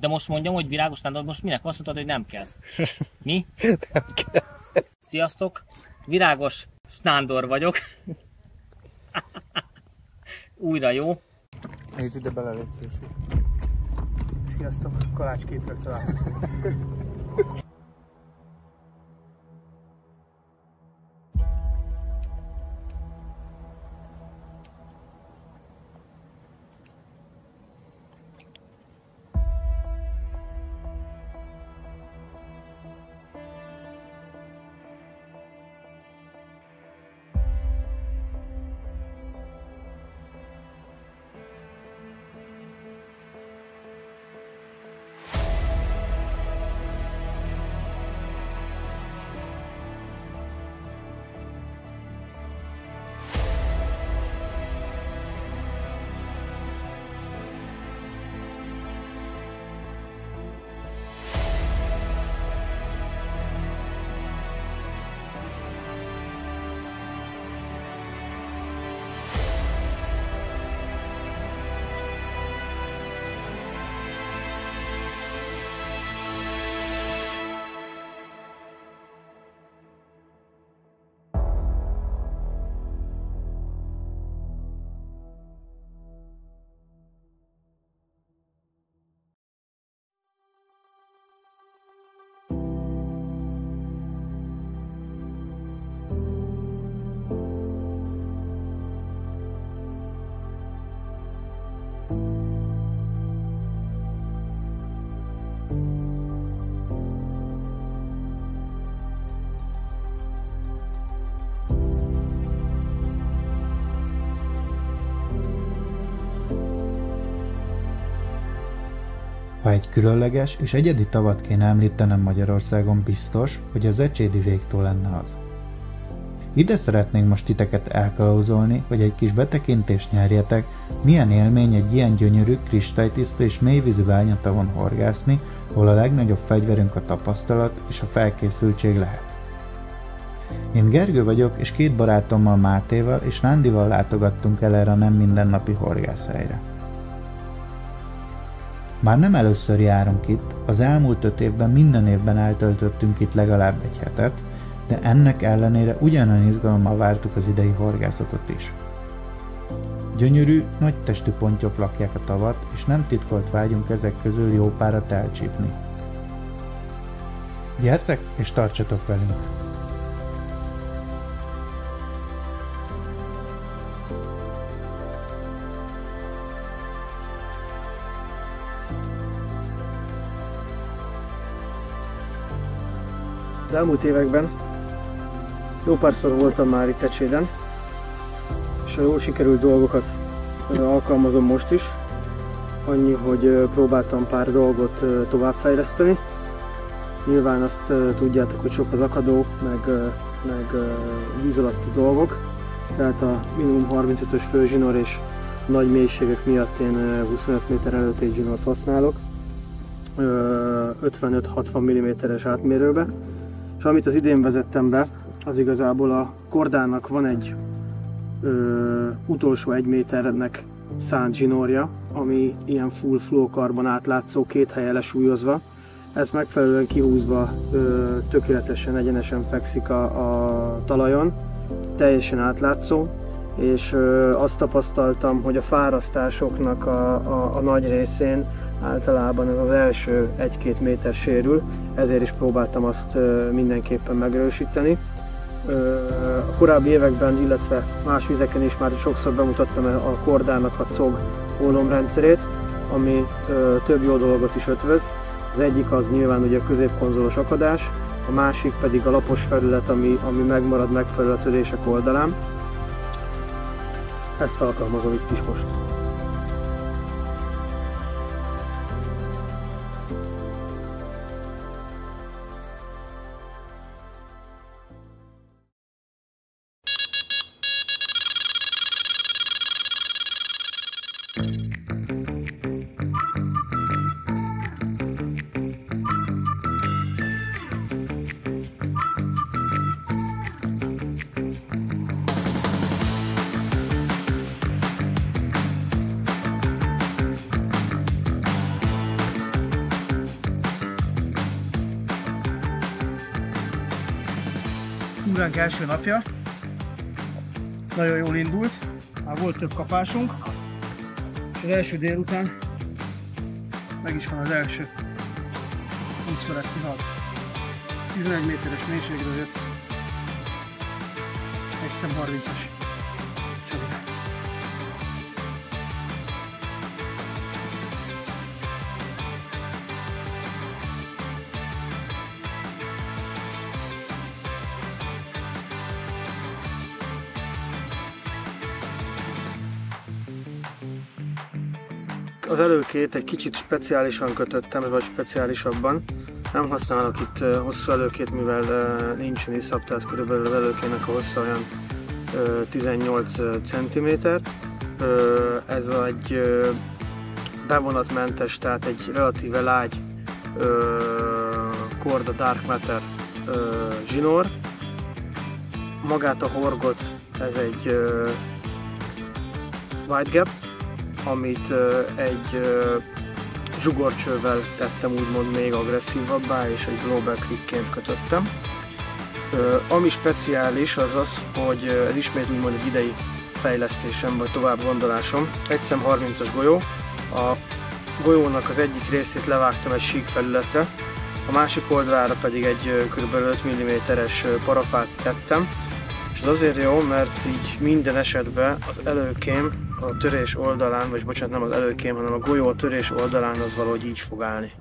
De most mondjam, hogy virágos nándor, most minek azt mondtad, hogy nem kell? Mi? Nem kell. Sziasztok! Virágos Snándor vagyok. Újra jó. Nézd ide bele, légy. Sziasztok, Kalács képről találkozunk. Ha egy különleges és egyedi tavat kéne említenem Magyarországon biztos, hogy az Ecsédi végtó lenne az. Ide szeretnénk most titeket elkalauzolni, hogy egy kis betekintést nyerjetek, milyen élmény egy ilyen gyönyörű, kristálytiszta és mélyvízű bányatavon horgászni, ahol a legnagyobb fegyverünk a tapasztalat és a felkészültség lehet. Én Gergő vagyok, és két barátommal Mátéval és Nándival látogattunk el erre a nem mindennapi horgászhelyre. Már nem először járunk itt, az elmúlt öt évben minden évben eltöltöttünk itt legalább egy hetet, de ennek ellenére ugyanolyan izgalommal vártuk az idei horgászatot is. Gyönyörű, nagy testű pontyok lakják a tavat, és nem titkolt vágyunk ezek közül jó párat elcsípni. Gyertek és tartsatok velünk! Az elmúlt években jó párszor voltam már itt Ecséden, és a jó sikerült dolgokat alkalmazom most is. Annyi, hogy próbáltam pár dolgot továbbfejleszteni. Nyilván azt tudjátok, hogy sok az akadó, meg, meg víz alatti dolgok. Tehát a minimum 35-ös főzsinór és nagy mélységek miatt én ö, 25 méter előtt zsinort használok. Ö, 55-60 mm-es átmérőbe. Amit az idén vezettem be, az igazából a kordának van egy ö, utolsó egy méternek szánt zsinórja, ami ilyen full fluokarban átlátszó, két helyen lesúlyozva. Ez megfelelően kihúzva ö, tökéletesen egyenesen fekszik a, a talajon, teljesen átlátszó, és ö, azt tapasztaltam, hogy a fárasztásoknak a, a, a nagy részén általában ez az első 1-2 méter sérül, ezért is próbáltam azt mindenképpen megerősíteni. A korábbi években, illetve más vizeken is már sokszor bemutattam a kordának a COG ólomrendszerét, ami több jó dolgot is ötvöz. Az egyik az nyilván ugye a középkonzolos akadás, a másik pedig a lapos felület, ami, ami megmarad megfelelő oldalán. Ezt alkalmazom itt is most. túránk első napja. Nagyon jól indult, már volt több kapásunk az első délután meg is van az első 20 feletti hal. 11 méteres mélységről jött egy szem 30-as csomag. Az előkét egy kicsit speciálisan kötöttem, vagy speciálisabban. Nem használok itt hosszú előkét, mivel nincsen iszap, tehát körülbelül az előkének a hossza olyan eh, 18 cm. Ez egy bevonatmentes, tehát egy relatíve lágy korda Dark Matter zsinór. Magát a horgot, ez egy White Gap, amit egy zsugorcsővel tettem úgymond még agresszívabbá, és egy global clickként kötöttem. Ami speciális az az, hogy ez ismét úgymond egy idei fejlesztésem, vagy tovább gondolásom. Egy szem 30-as golyó, a golyónak az egyik részét levágtam egy sík felületre, a másik oldalára pedig egy kb. 5 mm-es parafát tettem, és az azért jó, mert így minden esetben az előkém a törés oldalán, vagy bocsánat, nem az előkém, hanem a golyó a törés oldalán az valahogy így fog állni.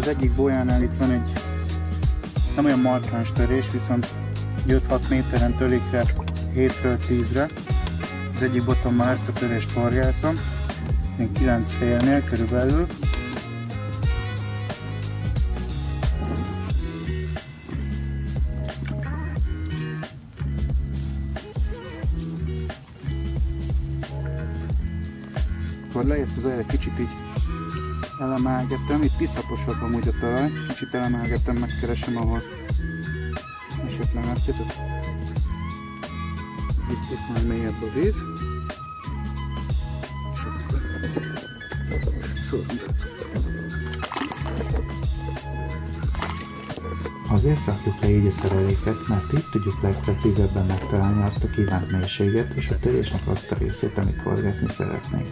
Az egyik bolyánál itt van egy nem olyan markáns törés, viszont 5-6 méteren törik le 7-ről 10-re. Az egyik botommal ezt a törést forgászom, még 9 félnél körülbelül. Akkor leért az egy kicsit így elemelgetem, itt tiszaposabb amúgy a talaj, kicsit elemelgetem, megkeresem, ahol esetleg látjátok. Itt, itt már mélyebb a víz. És akkor szórunk Azért rakjuk le így a szereléket, mert így tudjuk legprecízebben megtalálni azt a kívánt mélységet és a törésnek azt a részét, amit horgászni szeretnénk.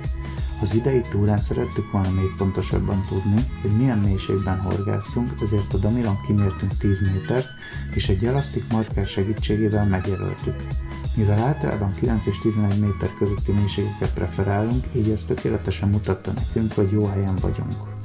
Az idei túrán szerettük volna még pontosabban tudni, hogy milyen mélységben horgászunk, ezért a Damilon kimértünk 10 métert, és egy elasztik marker segítségével megjelöltük. Mivel általában 9 és 11 méter közötti mélységeket preferálunk, így ez tökéletesen mutatta nekünk, hogy jó helyen vagyunk.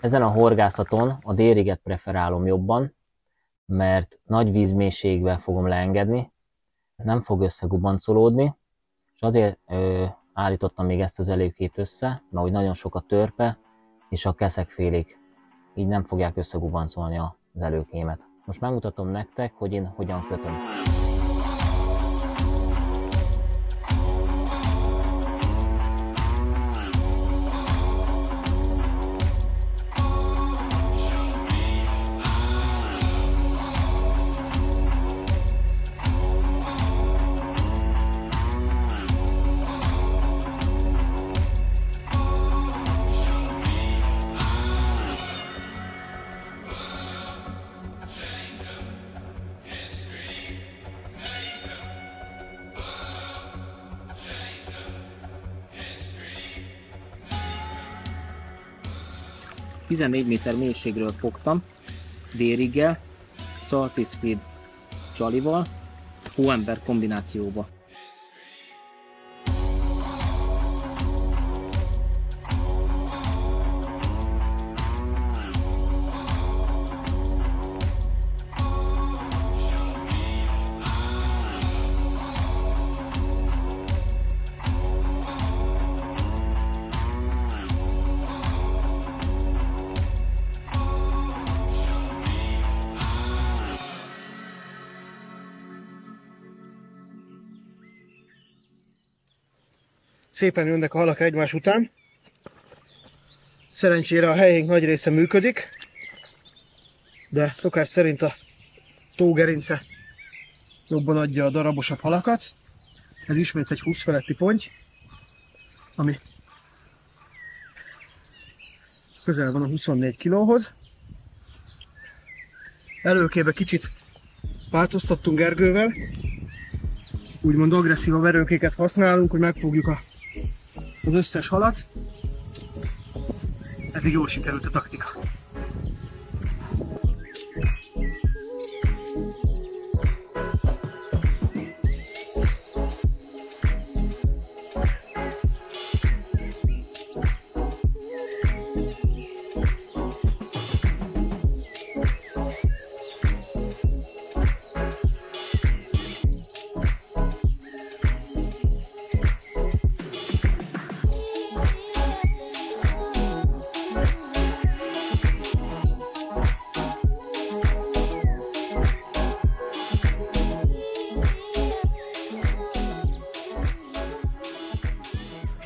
Ezen a horgászaton a dériget preferálom jobban, mert nagy vízmélységbe fogom leengedni, nem fog összegubancolódni, és azért ö, állítottam még ezt az előkét össze, mert hogy nagyon sok a törpe és a keszekfélék, így nem fogják összegubancolni az előkémet. Most megmutatom nektek, hogy én hogyan kötöm. 14 méter mélységről fogtam, dériggel, Salty Speed csalival, hóember kombinációba. Szépen jönnek a halak egymás után. Szerencsére a helyénk nagy része működik, de szokás szerint a tógerince jobban adja a darabosabb halakat. Ez ismét egy 20 feletti ponty, ami közel van a 24 kilóhoz. Előkébe kicsit változtattunk Gergővel, úgymond agresszívabb erőkéket használunk, hogy megfogjuk a az összes halat. Eddig jól sikerült a taktika.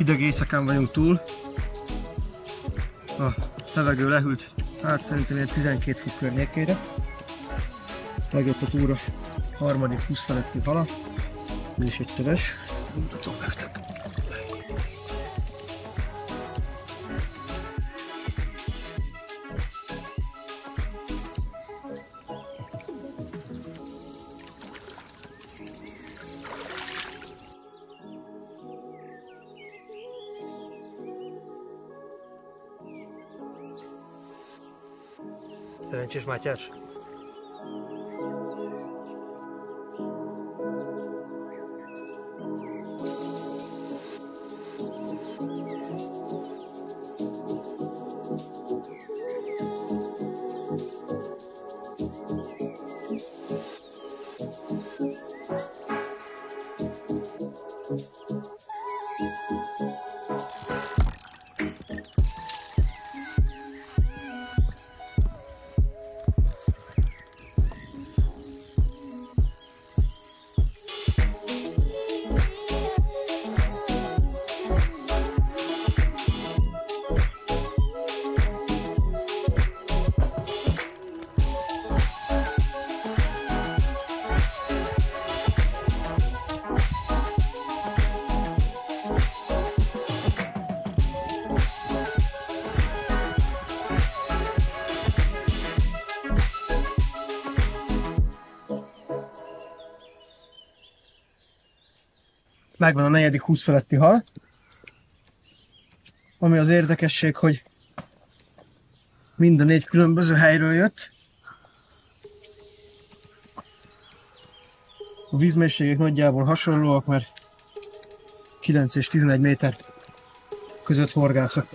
Hideg éjszakán vagyunk túl. A levegő lehűlt, hát szerintem ilyen 12 fok környékére. Megjött a túra harmadik 20 feletti hala. Ez is egy töves. Mutatom nektek. restaurantes maquiados. Megvan a negyedik 20 feletti hal. Ami az érdekesség, hogy mind a négy különböző helyről jött. A vízmélységek nagyjából hasonlóak, mert 9 és 11 méter között horgászok.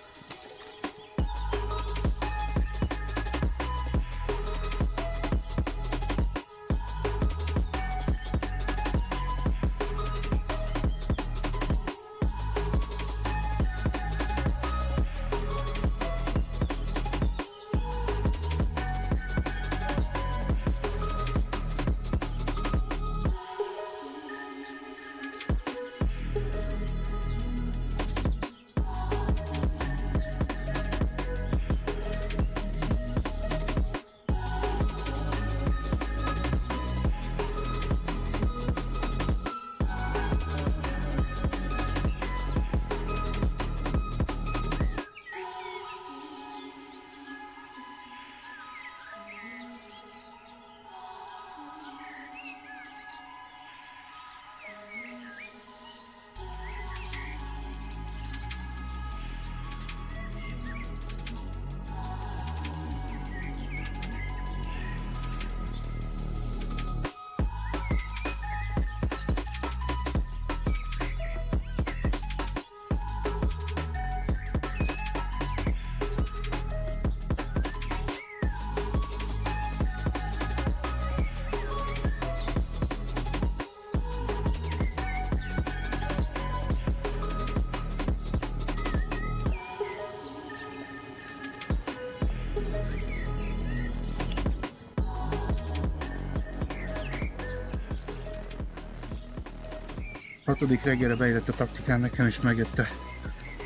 Hatodik reggelre beérett a taktikám, nekem is megjött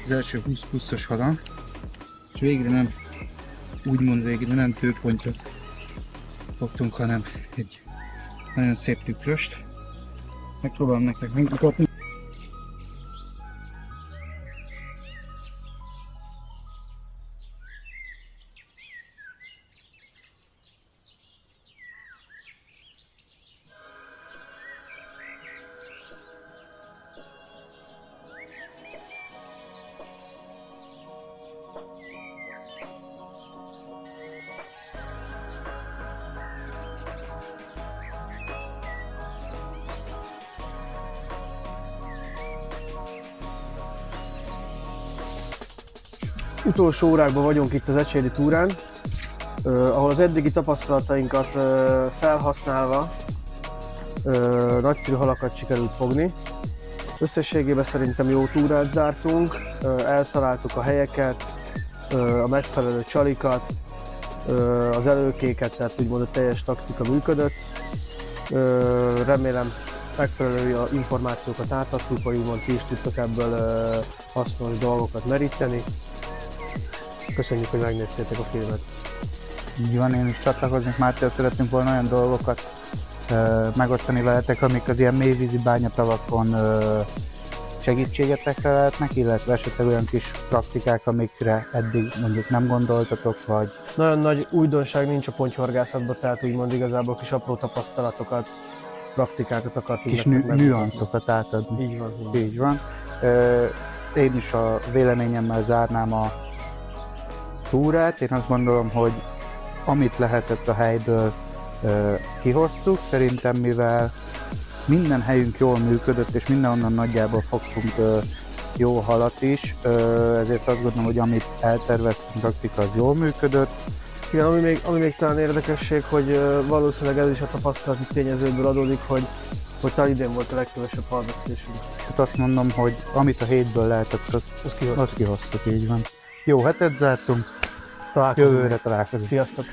az első 20 pluszos halam, és végre nem, úgymond végre nem tőpontot fogtunk, hanem egy nagyon szép tükröst. Megpróbálom nektek megmutatni. Utolsó órákban vagyunk itt az Ecsédi túrán, uh, ahol az eddigi tapasztalatainkat uh, felhasználva uh, nagyszerű halakat sikerült fogni. Összességében szerintem jó túrát zártunk, uh, eltaláltuk a helyeket, uh, a megfelelő csalikat, uh, az előkéket, tehát úgymond a teljes taktika működött. Uh, remélem megfelelő információkat átadtuk, hogy úgymond ti is tudtok ebből hasznos dolgokat meríteni. Köszönjük, hogy megnéztétek a filmet. Így van, én is csatlakoznék Máté, szeretnénk volna olyan dolgokat ö, megosztani veletek, amik az ilyen mélyvízi bányatavakon ö, segítségetekre lehetnek, illetve esetleg olyan kis praktikák, amikre eddig mondjuk nem gondoltatok, vagy... Nagyon nagy újdonság nincs a pontyhorgászatban, tehát úgymond igazából kis apró tapasztalatokat, praktikákat akartunk kis nü- nüanszokat átadni. Így van, így van. Így van. Ö, én is a véleményemmel zárnám a túrát. Én azt gondolom, hogy amit lehetett a helyből kihoztuk. Szerintem mivel minden helyünk jól működött, és mindenonnan nagyjából fogtunk jó halat is, ezért azt gondolom, hogy amit elterveztünk praktika, az jól működött. Igen, ami még, ami még talán érdekesség, hogy valószínűleg ez is a tapasztalati tényezőből adódik, hogy, hogy talán idén volt a legkevesebb halvesztésünk. Hát azt mondom, hogy amit a hétből lehetett, azt, Ezt kihoztuk. azt kihoztuk, így van. Jó hetet zártunk, Találkozunk. Jövőre találkozunk. Sziasztok!